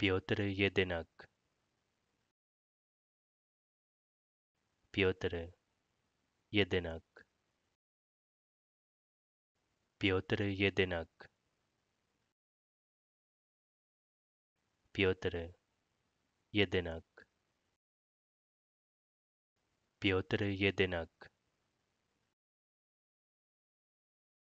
පියොතර යෙදෙනක් පියොතර යෙදෙනක් පියොතර යෙදෙනක් පියොතර යෙදෙනක් පියොතර යෙදෙනක්